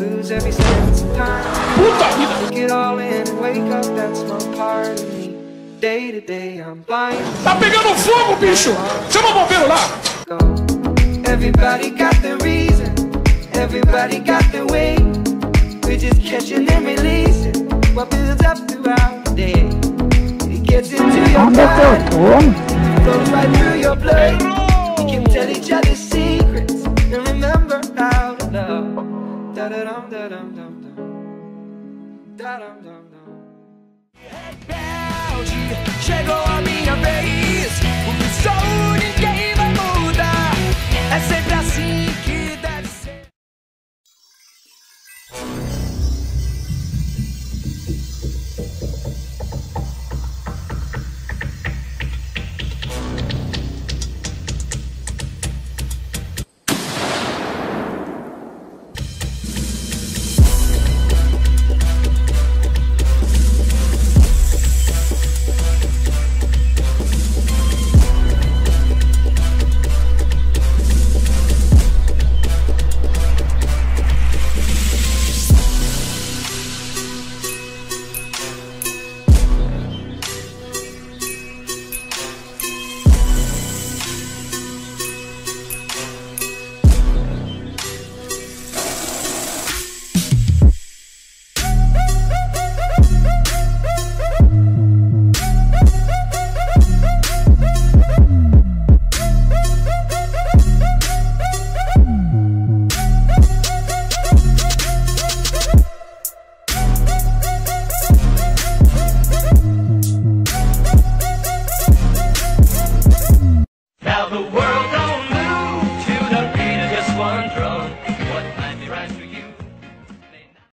lose every sense of time. Puta! Take it all in and wake up that small part of me. Day to day, I'm blind. Tá pegando fogo, bicho! Chama o bombeiro lá! Go. Everybody got their reason, everybody got their way. We're just catching and releasing what builds up throughout the day. It gets into your body, flows right through your blood. We can tell each other rebelde, chegou a minha vez. O que sou, ninguém vai mudar. É sempre